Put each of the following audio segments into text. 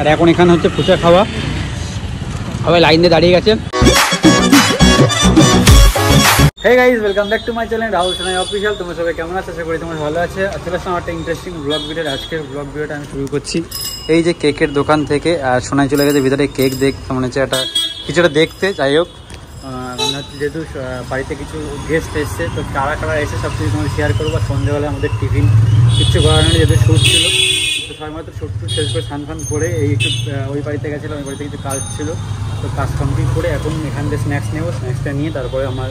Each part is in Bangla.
আর এখন এখানে হচ্ছে ফুচা খাওয়া। সবাই লাইন দিয়ে দাঁড়িয়ে গেছে। Hey guys welcome back to my channel Rahul Sonai official তোমরা সবাই কেমন আছো? আশা করি তোমার ভালো আছে। আর চলে আসলাম একটা ইন্টারেস্টিং ব্লগ ভিডিও আজকের ব্লগ ভিডিওটা আমি শুরু করছি। এই যে কেকের দোকান থেকে, আর সোনাই চলে গেছে, ভিতরে কেক দেখ, মনে হচ্ছে একটা কিছুটা দেখতে, যাই হোক। মানে যেহেতু বাড়িতে কিছু গেস্ট এসছে, তো কারা কারা এসে সব কিছু তোমাদের শেয়ার করব। সন্ধ্যেবেলা আমাদের টিফিন কিচ্ছু করার যেহেতু শ্যুট ছিল। সবাই মাত্র শ্যুট শেষ করে স্নান ফান করে এই একটু ওই বাড়িতে গেছিলাম ওই বাড়িতে কিছু কাজ ছিল। তো কাজ কমপ্লিট করে এখন এখান থেকে স্ন্যাক্স নেব স্ন্যাক্সটা নিয়ে তারপরে আমার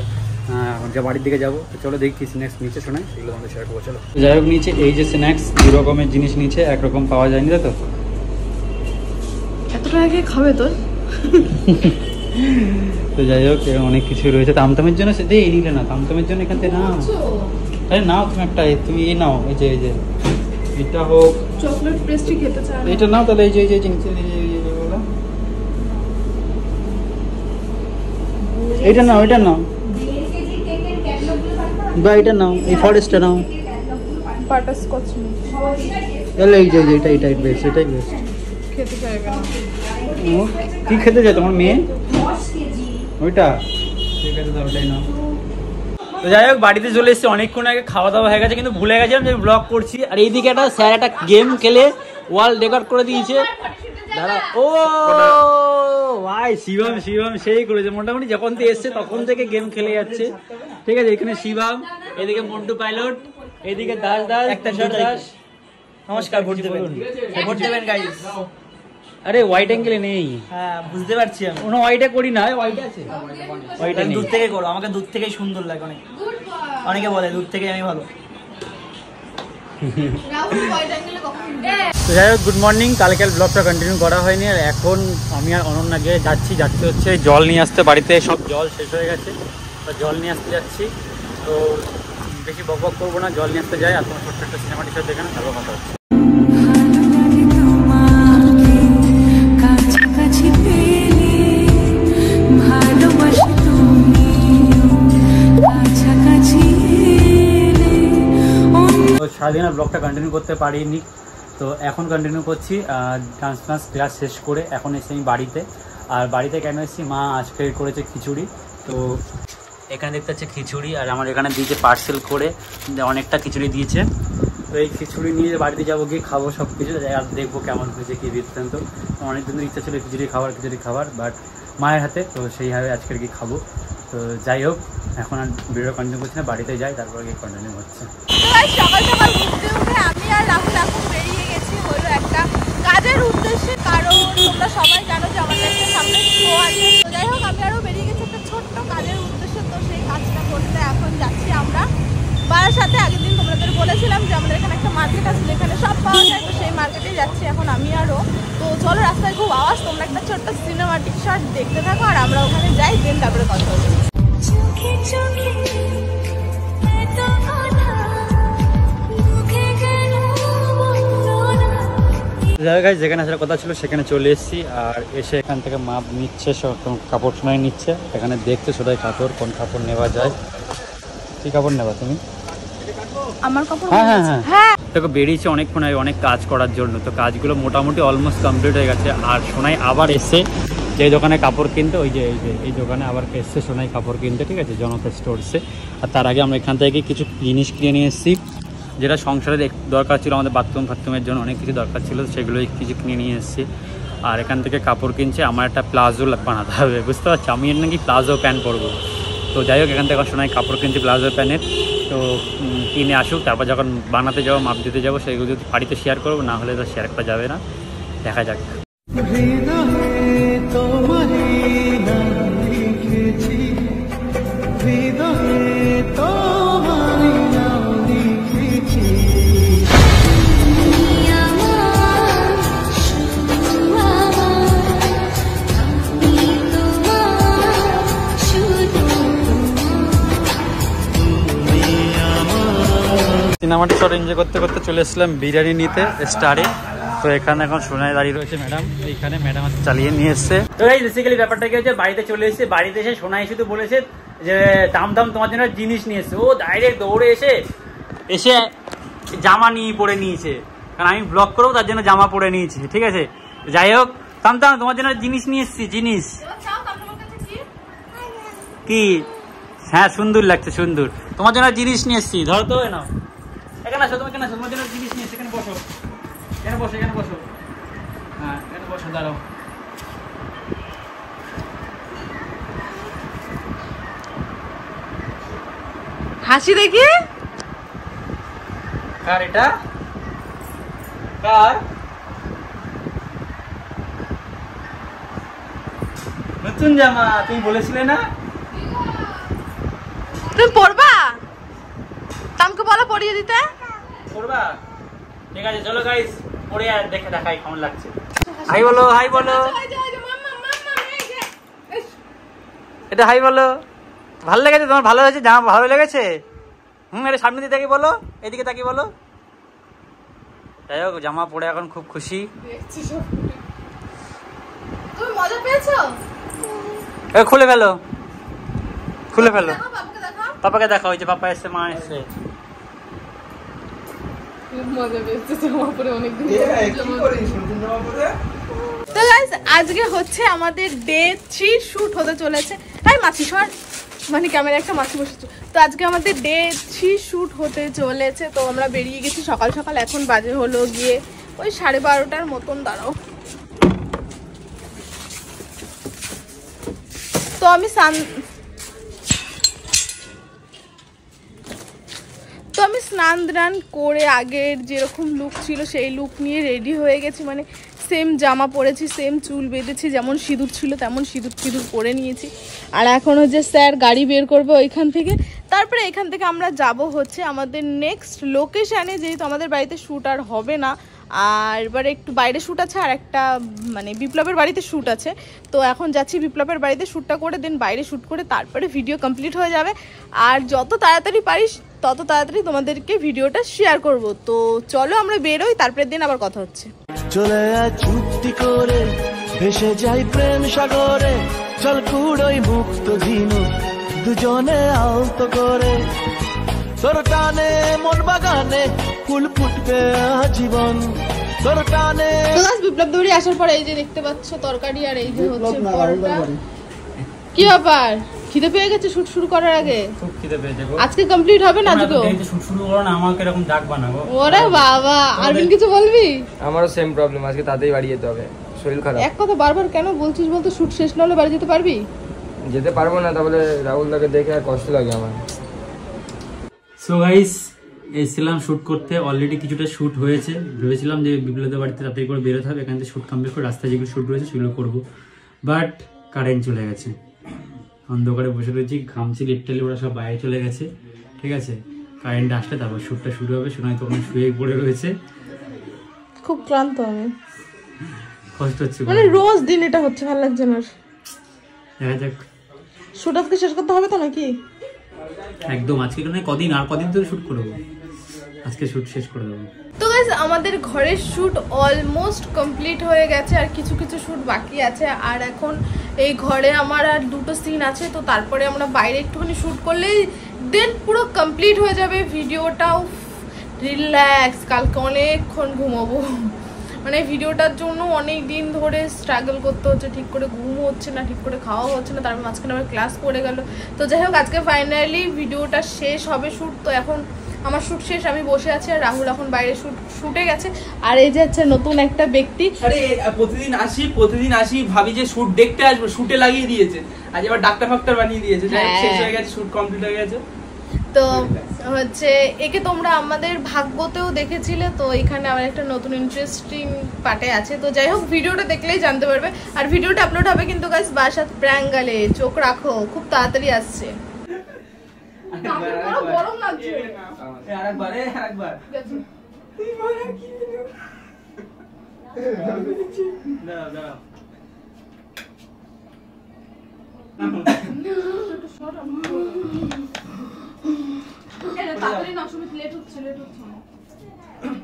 যে বাড়ির দিকে যাব। তো চলো দেখি স্ন্যাক্স নিচে শোনাই সেগুলো আমাদের শেয়ার করব চলো। যাই হোক নিচে এই যে স্ন্যাক্স দু রকমের জিনিস নিচে একরকম পাওয়া যায়নি তো? এত টাকা কে খাবে তোর? তো যাই হোক অনেক কিছু রয়েছে। তামতামের জন্য সে এই নিলে না তামতামের জন্য এখান থেকে নাও। আরে নাও তুমি একটা তুমি এই নাও এই যে এই যে। এটা হোক। চকলেট পেস্ট্রি খেতে চায় এটা নাও তাহলে এই যে এই যে জিনিস এই যে- এই যে- এই যে এগুলো। এইটা নাও এটা নাও। বা এটা নাও এই ফরেস্টটা নাও। তাহলে এই যে এটা এটাই বেস্ট এটাই বেস্ট খেতে চাইবে না। কি খেতে চাই তোমার মেয়ে? ওইটা? ঠিক আছে তো ওটাই নাও। তো যাই হোক বাড়িতে চলে এসেছি। অনেকক্ষণ আগে খাওয়া দাওয়া হয়ে গেছে কিন্তু ভুলে গেছিলাম যে ব্লগ করছি। আর এইদিকে একটা স্যার একটা গেম খেলে ওয়াল রেকর্ড করে দিয়েছে। দাঁড়া। ও ভাই শিবম শিবম সেই করেছে। মোটামুটি যখন থেকে এসছে তখন থেকে গেম খেলে যাচ্ছে। ঠিক আছে এখানে শিবম এদিকে মন্টু পাইলট এদিকে দাস দাস একটা দাস নমস্কার ভোট দেবেন। ভোট দেবেন গাইস আরে হোয়াইট অ্যাঙ্গেলে নেই। হ্যাঁ বুঝতে পারছি আমি। কোনো হোয়াইটে করি না হোয়াইটে আছে। হোয়াইটে আমি দূর থেকে করো আমাকে দূর থেকেই সুন্দর লাগে অনেক। অনেকে বলে দূর থেকে আমি ভালো। তো যাই হোক গুড মর্নিং কালকের ব্লগটা কন্টিনিউ করা হয়নি আর এখন আমি আর অনন্যা গিয়ে যাচ্ছি। যাচ্ছি হচ্ছে জল নিয়ে আসতে বাড়িতে। সব জল শেষ হয়ে গেছে তো জল নিয়ে আসতে যাচ্ছি। তো বেশি বক বক করব না জল নিয়ে আসতে যাই। আর তোমার ছোট্ট একটা সিনেমা টিচার দেখে না তারপর কথা হচ্ছে। তো সারাদিনের ব্লগটা কন্টিনিউ করতে পারিনি। তো এখন কন্টিনিউ করছি ডান্স ডান্স ক্লাস শেষ করে এখন এসে আমি বাড়িতে। আর বাড়িতে কেন এসেছি? মা আজকে করেছে খিচুড়ি। তো এখানে দেখতে হচ্ছে খিচুড়ি আর আমার এখানে দিয়েছে পার্সেল করে, অনেকটা খিচুড়ি দিয়েছে। তো এই খিচুড়ি নিয়ে বাড়িতে যাব, গিয়ে খাব সব কিছু আর দেখব কেমন হয়েছে, কি বৃত্তান্ত। অনেক দিনের ইচ্ছা ছিল খিচুড়ি খাবার খিচুড়ি খাবার বাট মায়ের হাতে, তো সেইভাবে আজকের গিয়ে খাব। তো যাই হোক এখন আর ভিডিও কন্টিনিউ করছি না, বাড়িতে যাই, তারপর গিয়ে কন্টিনিউ হচ্ছে। সকাল সকাল ঘুরতে উঠে আমি আর রাহুল এখন বেরিয়ে গেছি, হলো একটা কাজের উদ্দেশ্যে, কারণ তোমরা সবাই জানো যে আমাদের সামনে শো আছে। যাই হোক, আমি আরও বেরিয়ে গেছি একটা ছোট্ট কাজের উদ্দেশ্যে, তো সেই কাজটা করতে এখন যাচ্ছি আমরা। বাবার সাথে আগের দিন তোমাদের বলেছিলাম যে আমাদের এখানে একটা মার্কেট আছে, যেখানে সব পাওয়া যায়, তো সেই মার্কেটে যাচ্ছি এখন আমি আরও। তো চলো, রাস্তায় খুব আওয়াজ, তোমরা একটা ছোট্ট সিনেমাটিক শট দেখতে থাকো, আর আমরা ওখানে যাই দেন তারপরে কথা বলব। জায়গায় যেখানে আসার কথা ছিল সেখানে চলে এসেছি। আর এসে এখান থেকে মাপ নিচ্ছে সব কাপড় শোনাই নিচ্ছে। এখানে দেখতে সোদাই কাপড় কোন কাপড় নেওয়া যায়। কি কাপড় নেবা তুমি? আমার কাপড় হ্যাঁ হ্যাঁ হ্যাঁ হ্যাঁ। দেখো বেরিয়েছে অনেকক্ষণ আগে অনেক কাজ করার জন্য। তো কাজগুলো মোটামুটি অলমোস্ট কমপ্লিট হয়ে গেছে। আর সোনাই আবার এসে যে দোকানে কাপড় কিনতে, ওই যে, এই যে, এই দোকানে আবার এসছে সোনাই কাপড় কিনতে, ঠিক আছে জনতা স্টোরসে আর তার আগে আমরা এখান থেকে কিছু জিনিস কিনে নিয়ে এসেছি, যেটা সংসারে দরকার ছিল, আমাদের বাথরুম ফাথরুমের জন্য অনেক কিছু দরকার ছিল সেগুলো কিছু কিনে নিয়ে এসেছি। আর এখান থেকে কাপড় কিনছে, আমার একটা প্লাজো বানাতে হবে, বুঝতে পারছি? আমি নাকি প্লাজো প্যান্ট পরবো। তো যাই হোক, এখান থেকে সোনাই কাপড় কিনছি প্লাজো প্যান্টের। তো কিনে আসুক, তারপর যখন বানাতে যাব, মাপ দিতে যাব, সেগুলো যদি বাড়িতে শেয়ার করব, না হলে তো শেয়ার করা যাবে না। দেখা যাক। সিনেমাটি শট এনজয় করতে করতে চলে এসেছিলাম বিরিয়ানি নিতে স্টারে তো এখানে এখন সোনায় দাঁড়িয়ে রয়েছে ম্যাডাম। এইখানে ম্যাডাম চালিয়ে নিয়ে এসছে। তো এই বেসিক্যালি ব্যাপারটা কি হচ্ছে বাড়িতে চলে এসেছে বাড়িতে এসে সোনাই শুধু বলেছে যে দাম দাম তোমার জন্য জিনিস নিয়ে এসছে। ও ডাইরেক্ট দৌড়ে এসে এসে জামা নিয়ে পরে নিয়েছে। কারণ আমি ব্লগ করব তার জন্য জামা পরে নিয়েছি ঠিক আছে? যাই হোক থাম তোমার জন্য জিনিস নিয়ে এসছি জিনিস। কি? কি? হ্যাঁ সুন্দর লাগছে সুন্দর। তোমার জন্য জিনিস নিয়ে এসছি ধরো তো নাও। এখানে আসো তুমি এখানে আসো তোমার জন্য জিনিস নিয়ে এসছি এখানে বসো। এখানে বসো এখানে বসো। হ্যাঁ এখানে বসো দাঁড়াও। হাসি দেখি? কার এটা? কার? নতুন জামা তুমি বলেছিলে না? তুমি পড়বা তামকে বলো পড়িয়ে দিতে। করবা ঠিক আছে চলো গাইস পরে আর দেখে দেখাই কেমন লাগছে। হাই বলো হাই বলো। এটা হাই বলো। ভালো লেগেছে তোমার? ভালো হয়েছে? জামা ভালো লেগেছে? হুম এটা সামনে দিয়ে তাকি বলো এদিকে তাকি বলো। যাই হোক জামা পরে এখন খুব খুশি। তুমি মজা পেয়েছ এ খুলে ফেলো। খুলে ফেলো। দেখো পাপাকে দেখা হয়েছে পাপা এসছে মা এসছে মজা পেয়েছে জামা পরে। অনেকদিন তো গাইস আজকে হচ্ছে আমাদের ডে থ্রি শুট হতে চলেছে। তাই মাছি সর মানে ক্যামেরা একটা মাছি বসেছে। তো আজকে আমাদের ডে থ্রি শুট হতে চলেছে। তো আমরা বেরিয়ে গেছি। সকাল সকাল এখন বাজে হলো গিয়ে ওই সাড়ে বারোটার মতন দাঁড়াও। তো আমি সান তো আমি স্নান ধ্যান করে আগের যেরকম লুক ছিল সেই লুক নিয়ে রেডি হয়ে গেছি। মানে সেম জামা পরেছি সেম চুল বেঁধেছি, যেমন সিঁদুর ছিল তেমন সিঁদুর সিঁদুর পরে নিয়েছি। আর এখন হচ্ছে স্যার গাড়ি বের করবে ওইখান থেকে। তারপরে এখান থেকে আমরা যাব হচ্ছে আমাদের নেক্সট লোকেশানে যেহেতু আমাদের বাড়িতে শ্যুট আর হবে না। আর এবারে একটু বাইরে শ্যুট আছে আর একটা মানে বিপ্লবের বাড়িতে শ্যুট আছে। তো এখন যাচ্ছি বিপ্লবের বাড়িতে শ্যুটটা করে দেন বাইরে শ্যুট করে তারপরে ভিডিও কমপ্লিট হয়ে যাবে। আর যত তাড়াতাড়ি পারিস তত তাড়াতাড়ি তোমাদেরকে ভিডিওটা শেয়ার করব। তো চলো আমরা বেরোই তারপরের দিন আবার কথা হচ্ছে। চলে চুক্তি করে ভেসে যাই প্রেম সাগরে। চল কুড়োই মুক্ত ঝিনু দুজনে আলতো করে। তোর টানে মন বাগানে ফুল ফুটবে জীবন তোর টানে বিপ্লব দৌড়ি আসার পর এই যে দেখতে পাচ্ছ তরকারি আর এই যে হচ্ছে কি ব্যাপার? খিদে পেয়ে গেছে শুট শুরু করার আগে? খুব খিদে পেয়েছে গো। আজকে কমপ্লিট হবে না আজকেও শুট শুরু করো না আমাকে এরকম ডাক বানাবো ওরে বাবা আরবিন কিছু বলবি? আমারও সেম প্রবলেম আজকে তাড়াতাড়ি বাড়ি যেতে হবে শরীর খারাপ। এক কথা বারবার কেন বলছিস বলতো শুট শেষ না হলে বাড়ি যেতে পারবি? যেতে পারব না তাহলে রাহুল দাকে দেখে আর কষ্ট লাগে আমার। সো গাইস এসেছিলাম শ্যুট করতে অলরেডি কিছুটা শ্যুট হয়েছে। ভেবেছিলাম যে বিপ্লবের বাড়িতে তাড়াতাড়ি করে বেরোতে হবে এখান থেকে শ্যুট কমপ্লিট করে রাস্তায় যেগুলো শ্যুট রয়েছে সেগুলো করব। বাট কারেন্ট চলে গেছে। অন্ধকারে বসে রয়েছি ঘামছি লিটালি ওরা সব বাইরে চলে গেছে। ঠিক আছে? কারেন্ট আসলে তারপর শ্যুটটা শুরু হবে শোনায় তখন শুয়ে পড়ে রয়েছে। খুব ক্লান্ত আমি। কষ্ট হচ্ছে মানে রোজ দিন এটা হচ্ছে ভালো লাগছে না দেখা যাক। শুট আজকে শেষ করতে হবে তো নাকি? একদম আজকে নয় কদিন আর কদিন ধরে শ্যুট করব আজকে শ্যুট শেষ করে দেবো। তো গাইজ আমাদের ঘরের শ্যুট অলমোস্ট কমপ্লিট হয়ে গেছে, আর কিছু কিছু শ্যুট বাকি আছে। আর এখন এই ঘরে আমার আর দুটো সিন আছে, তো তারপরে আমরা বাইরে একটুখানি শ্যুট করলেই দেন পুরো কমপ্লিট হয়ে যাবে ভিডিওটাও। রিল্যাক্স কালকে অনেকক্ষণ ঘুমাবো। মানে ভিডিওটার জন্য অনেক দিন ধরে স্ট্রাগল করতে হচ্ছে, ঠিক করে ঘুমও হচ্ছে না, ঠিক করে খাওয়া হচ্ছে না তারপর মাঝখানে আবার ক্লাস পড়ে গেল। তো যাই হোক, আজকে ফাইনালি ভিডিওটা শেষ হবে শ্যুট তো এখন আমার শ্যুট শেষ আমি বসে আছি আর রাহুল এখন বাইরে শ্যুট শুটে গেছে। আর এই যে হচ্ছে নতুন একটা ব্যক্তি। আরে প্রতিদিন আসি প্রতিদিন আসি ভাবি যে শুট দেখতে আসব শুটে লাগিয়ে দিয়েছে। আজ এবার ডাক্তার ফাক্তার বানিয়ে দিয়েছে। হোক, হ্যাঁ। শেষ হয়ে। গেছে শুট কমপ্লিট হয়ে গেছে। তো হচ্ছে একে তোমরা আমাদের ভাগ্যতেও দেখেছিলে তো এখানে আমার একটা নতুন ইন্টারেস্টিং পার্টে আছে। তো যাই হোক ভিডিওটা দেখলেই জানতে পারবে। আর ভিডিওটা আপলোড হবে কিন্তু গাছ বাসাত প্র্যাঙ্গালে চোখ রাখো খুব তাড়াতাড়ি আসছে।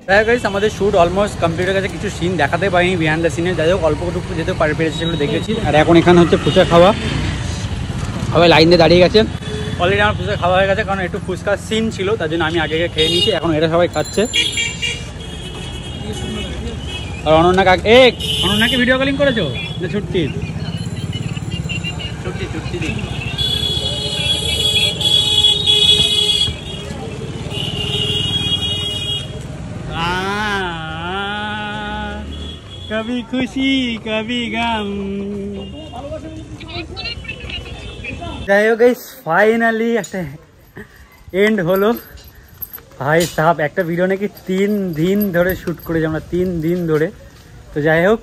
হ্যাঁ আমাদের শ্যুট অলমোস্ট কমপ্লিট হয়ে গেছে। কিছু সিন দেখাতে পারিনি বিহাইন্ড দ্য সিনে যাই হোক অল্পটুকু যেতে পারে, পেরেছে সেগুলো দেখেছি আর এখন এখানে হচ্ছে ফুচকা খাওয়া। সবাই লাইন দিয়ে দাঁড়িয়ে গেছে। অলরেডি আমার ফুচকা খাওয়া হয়ে গেছে, কারণ একটু ফুচকার সিন ছিল, তার জন্য আমি আগে খেয়ে নিয়েছি, এখন এটা সবাই খাচ্ছে। আর অনন্যা কাক, এ, অনন্যাকে ভিডিও কলিং করেছ? না ছুটির ছুটি ছুটি দিন। কবি গাম। যাই হোক ফাইনালি একটা এন্ড হলো। ভাই সাহেব, একটা ভিডিও নাকি তিন দিন ধরে শ্যুট করেছি আমরা, তিন দিন ধরে। তো যাই হোক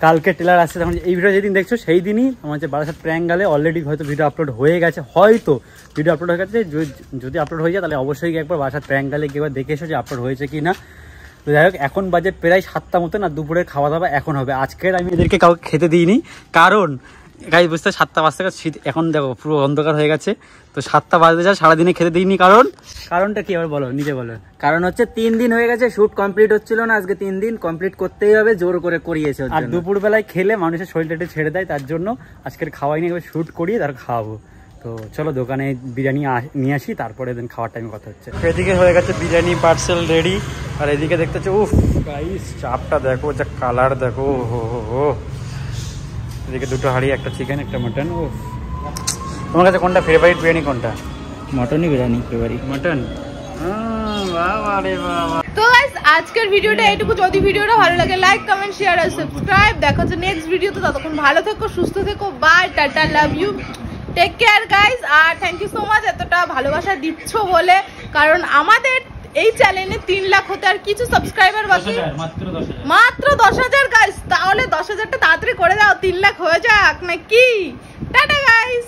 কালকে টেলার আসছে, তখন এই ভিডিও যেদিন দেখছ, সেই দিনই আমার যে বারাসাত প্র্যাঙ্ক গেলে অলরেডি হয়তো ভিডিও আপলোড হয়ে গেছে। হয়তো ভিডিও আপলোড হয়ে গেছে, যদি- আপলোড হয়ে যায়, তাহলে অবশ্যই একবার বারাসাত প্র্যাঙ্ক গেলে গিয়ে দেখে এসো যে আপলোড হয়েছে কি না তো যাই হোক, এখন বাজে প্রায় সাতটা মতো না দুপুরের খাওয়া দাওয়া এখন হবে। আজকের আমি এদেরকে কাউকে খেতে দিইনি, কারণ গাই বুঝতে সাতটা বাজতে গেছে শীত এখন দেখো পুরো অন্ধকার হয়ে গেছে। তো সাতটা বাজতে যা সারাদিনে খেতে দিইনি কারণ? কারণটা কি? আবার বলো নিজে বলো। কারণ হচ্ছে তিন দিন হয়ে গেছে শ্যুট কমপ্লিট হচ্ছিল না আজকে তিন দিন কমপ্লিট করতেই হবে জোর করে করিয়েছে আর। দুপুরবেলায় খেলে মানুষের শরীরটা একটু ছেড়ে দেয় তার জন্য আজকের খাওয়াই নিয়ে শ্যুট করিয়ে তার খাওয়াবো। তো চলো দোকানে বিরিয়ানি নিয়ে আসি তারপরে দিন খাওয়ার টাইমে কথা হচ্ছে। এদিকে হয়ে গেছে বিরিয়ানি পার্সেল রেডি আর এদিকে দেখতে হচ্ছে উফ গাইস চাপটা দেখো যা কালার দেখো ও হো হো হো এদিকে দুটো হাঁড়ি একটা চিকেন একটা মটন ও তোমার কাছে কোনটা ফেভারিট বিরিয়ানি কোনটা? মটনই বিরিয়ানি ফেভারিট মটন তো গাইস আজকের ভিডিওটা এইটুকু। যদি ভিডিওটা ভালো লাগে লাইক কমেন্ট শেয়ার আর সাবস্ক্রাইব দেখা হচ্ছে নেক্সট ভিডিওতে। ততক্ষণ ভালো থেকো সুস্থ থেকো। Bye tata love you take care guys R thank you so much এতটা ভালোবাসা দিচ্ছ বলে। কারণ আমাদের এই চ্যানেলে তিন লাখ হতে আর কিছু সাবস্ক্রাইবার বাকি? মাত্র দশ হাজার। গাইস তাহলে দশ হাজারটা তাড়াতাড়ি করে দাও তিন লাখ হয়ে যাক নাকি? Tata guys